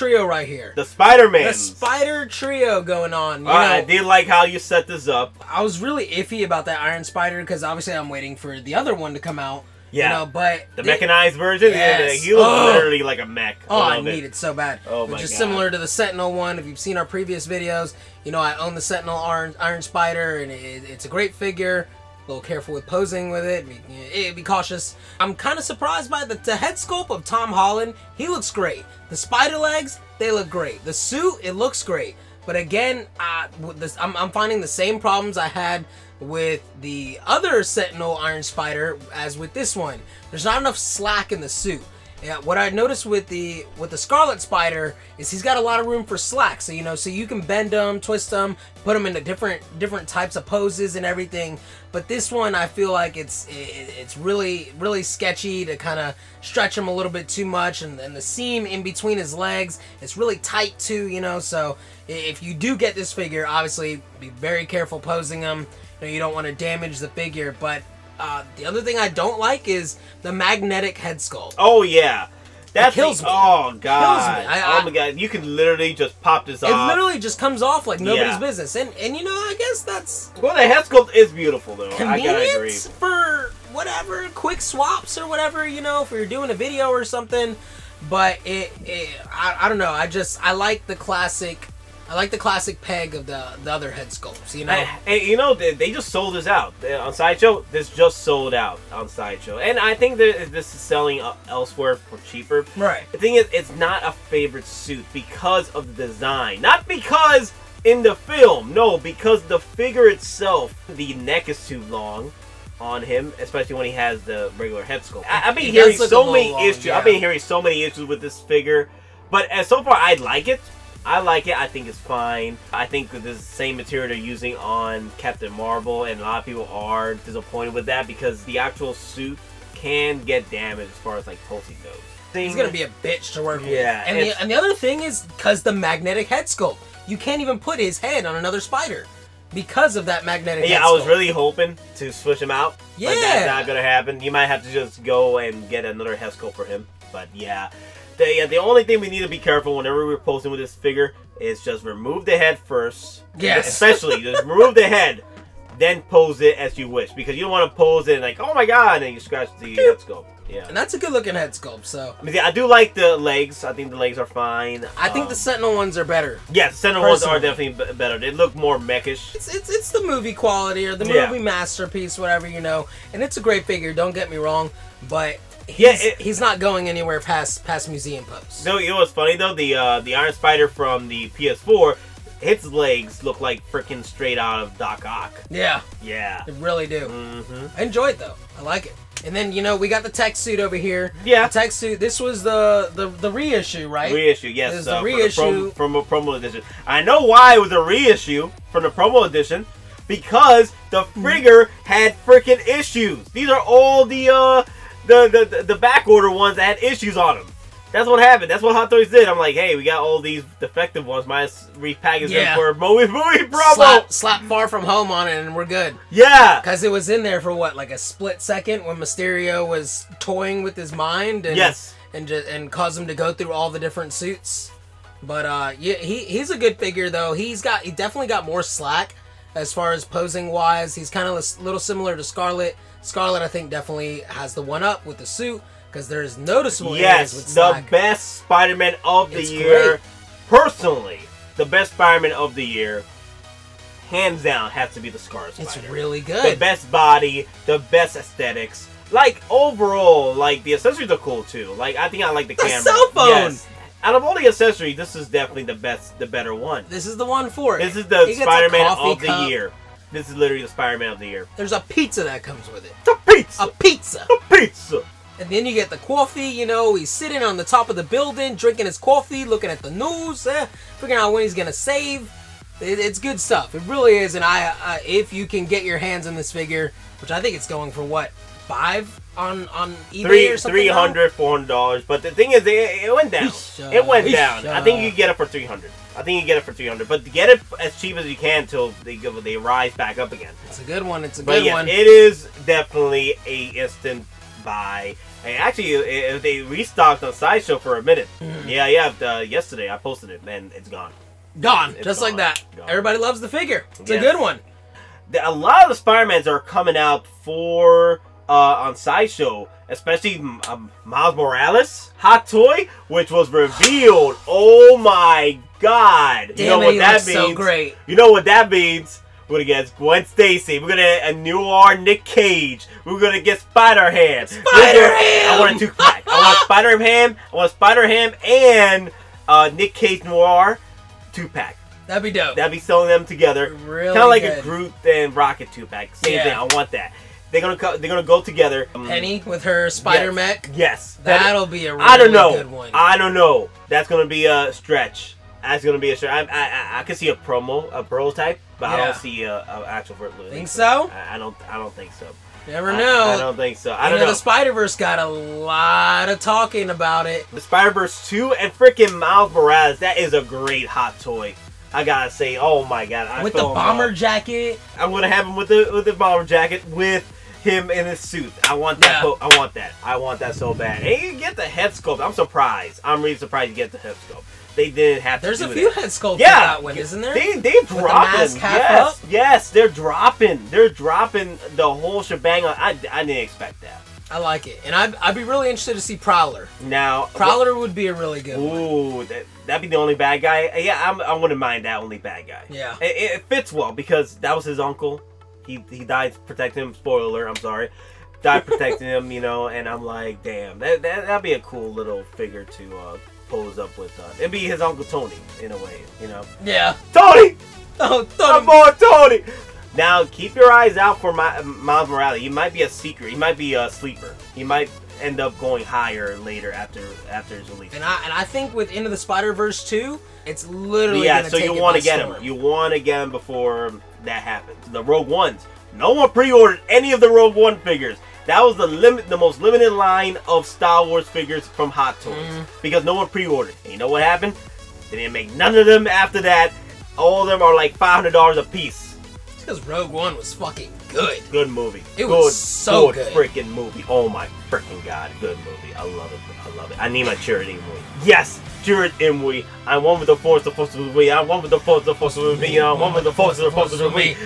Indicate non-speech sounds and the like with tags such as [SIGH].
Trio right here. The Spider-Man. The Spider Trio going on. You know, I did like how you set this up. I was really iffy about that Iron Spider because obviously I'm waiting for the other one to come out. Yeah. You know, but The they- mechanized version, yeah, Yes. he looks Oh. literally like a mech. Oh, I love need it so bad. Oh my Which is God. similar to the Sentinel one. If you've seen our previous videos, you know I own the Sentinel Iron, Iron Spider, and it, it's a great figure. Little careful with posing with it. Be, be cautious. I'm kind of surprised by the, the head sculpt of Tom Holland. He looks great. The spider legs, they look great. The suit, it looks great. But again, I'm, I'm finding the same problems I had with the other Sentinel Iron Spider as with this one. There's not enough slack in the suit. Yeah, what I noticed with the with the Scarlet Spider is he's got a lot of room for slack. So you know, so you can bend them, twist them, put them into different different types of poses and everything. But this one, I feel like it's it, it's really really sketchy to kind of stretch him a little bit too much, and, and the seam in between his legs it's really tight too. You know, so if you do get this figure, obviously be very careful posing him. You know, you don't want to damage the figure, but. Uh, the other thing I don't like is the magnetic head sculpt. Oh yeah, that kills thing- me. Oh god. Kills. I- oh my god, you can literally just pop this It off. literally just comes off like nobody's Yeah. business, and and you know I guess that's well, the head sculpt is beautiful though. I gotta agree. for whatever quick swaps or whatever you know if you're doing a video or something. But it, it I, I don't know. I just I like the classic. I like the classic peg of the the other head sculpts. You know. Hey, you know they, they just sold this out They- on sideshow. This just sold out on sideshow, and I think that this is selling elsewhere for cheaper. Right. The thing is, it's not a favorite suit because of the design, not because in the film. No, because the figure itself, the neck is too long on him, especially when he has the regular head sculpt. I, I've been It hearing does look a so many long, issues. yeah. I've been hearing so many issues with this figure, but uh, so far I like it. I like it. I think it's fine. I think that this the same material they're using on Captain Marvel, and a lot of people are disappointed with that because the actual suit can get damaged as far as like pulsing goes. He's gonna be a bitch to work with. Yeah, And the, and the other thing is because the magnetic head sculpt, you can't even put his head on another spider because of that magnetic. Yeah, head I was really hoping to switch him out. But Yeah. that's not gonna happen. You might have to just go and get another head sculpt for him. But yeah. The, yeah, the only thing we need to be careful whenever we're posing with this figure is just remove the head first. Yes. Especially, [LAUGHS] just remove the head, then pose it as you wish. Because you don't want to pose it like, oh my god, and then you scratch the head sculpt. Yeah. And that's a good looking head sculpt. So I mean, I do like the legs. I think the legs are fine. I think the Um, Sentinel ones are better. yeah, the center ones are definitely b- better. They look more mechish. It's, it's it's the movie quality or the movie Yeah. masterpiece, whatever you know. And it's a great figure. Don't get me wrong, but he's, Yeah, it- he's not going anywhere past past museum pose. No, you know what's funny though? The uh, the Iron Spider from the PS4, its legs look like freaking straight out of Doc Ock. Yeah, Yeah. they really do. hmm I enjoy it though. I like it. And then you know we got the tech suit over here. Yeah. the tech suit. This was the the, the reissue, right? Reissue, yes. This is uh, the from reissue. From, from a promo edition. I know why it was a reissue from the promo edition. Because the Hmm. figure had freaking issues. These are all the uh the the, the, back order ones that had issues on them. That's what happened. That's what Hot Toys did. I'm like, hey, we got all these defective ones. Might as repackage Yeah. them for movie [LAUGHS] movie promo. Slap, slap Far From Home on it, and we're good. Yeah. Because it was in there for what, like a split second when Mysterio was toying with his mind and Yes. and just, and caused him to go through all the different suits. But uh, yeah, he he's a good figure though. He's got he definitely got more slack as far as posing wise. He's kind of a little similar to Scarlet. Scarlet, I think, definitely has the one up with the suit because there's noticeable areas Yes, the best Spider-Man of the It's year. great. Personally, the best Spider-Man of the year, hands down, has to be the Scarlet Spider. it's really good. the best body, the best aesthetics. Like overall, like the accessories are cool too. Like I think I like the The camera. cell phone! Yes. Out of all the accessories, this is definitely the best, the better one. This is the one for it. This is the a Spider-Man of the cup. year. This is literally the Spider-Man of the year. There's a pizza that comes with it. The pizza, A pizza. the pizza. And then you get the coffee, you know, he's sitting on the top of the building, drinking his coffee, looking at the news, eh, figuring out when he's gonna save. It, it's good stuff. It really is. And I, I, if you can get your hands on this figure, which I think it's going for what five on on eBay Three, or something. three now? hundred, four hundred dollars. But the thing is, it, it went down. It went down. I think you get it for three hundred. I think you get it for three hundred. But get it as cheap as you can until they go, they rise back up again. It's a good one. It's a But good yeah, one. it is definitely a instant buy. And actually, if they restocked on Sideshow for a minute, Mm. yeah, yeah. The, yesterday I posted it, and it's gone. gone, it's just gone. like that. Gone. Everybody loves the figure. It's a good one. The- a lot of the Spider-Mans are coming out for uh, on Sideshow, especially um, Miles Morales hot toy, which was revealed. Oh my god! Damn you know what that means? so great. You know what that means? We're gonna get Gwen Stacy. We're gonna get a new R Nick Cage. We're gonna get Spider Ham. Spider-Ham! I want pack. I want Spider Ham. I want Spider Ham and uh, Nick Cage Noir two pack. That'd be dope. That'd be selling them together. Really kind of like good. a Groot and Rocket two pack. Same Yeah. thing. I want that. They're gonna co- they're gonna go together. Um, Penny with her spider yes. mech. Yes. That- That'll be a really I don't know. good one. I don't know. That's gonna be a stretch. That's gonna be a stretch. I, I, I, I could see a promo, a prototype, but I don't see a, a actual. Think so? I, I don't. I don't think so. Never I- know. I, don't think so. I I don't know know. the Spider Verse got a lot of talking about it. The Spider Verse two and freaking Miles Morales. That is a great hot toy. I gotta say, oh my god! I with the bomber love. jacket. I'm gonna have him with the with the bomber jacket with him in his suit. I want that. Yeah. I want that. I want that so bad. And you get the head sculpt. I'm surprised. I'm really surprised you get the head sculpt. They didn't have There's a few that. head sculpts Yeah, that one, isn't there? They they the dropping. half yes, up? yes, they're dropping. They're dropping the whole shebang. I I didn't expect that. I like it, and I'd, I'd be really interested to see Prowler. Now Prowler would be a really good one. Ooh, that that'd be the only bad guy. Yeah, I'm, I wouldn't mind that only bad guy. Yeah. it, it fits well because that was his uncle. He he died protecting him. Spoiler alert. I'm sorry. Died protecting him. You know, and I'm like, damn, that, that that'd be a cool little figure to uh, pose up with. Uh, it'd be his uncle Tony in a way. You know, Yeah. Tony, [LAUGHS] Oh, come Tony. on, Tony. Now keep your eyes out for my, Miles Morales. He might be a secret. He might be a sleeper. He might end up going higher later after after his release. And I and I think with Into the Spider Verse 2, it's literally yeah, so you want to get them. You want to get them before that happens. The Rogue Ones. No one pre-ordered any of the Rogue One figures. That was the limit, the most limited line of Star Wars figures from Hot Toys Mm. because no one pre-ordered. And you know what happened? They didn't make none of them after that. All of them are like five hundred dollars a piece. Because Rogue One was fucking good. Good movie. It good, was so good. good. Freaking movie. Oh my freaking god. Good movie. I love it. I love it. I need my Chirrut Îmwe. Yes, Chirrut Îmwe. I'm one with the force, the force with me. I'm one with the force, the force with me. I'm one with the force, the force with me.